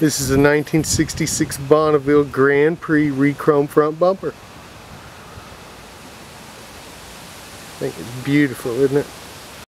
This is a 1966 Bonneville Grand Prix Rechrome front bumper. I think it's beautiful, isn't it?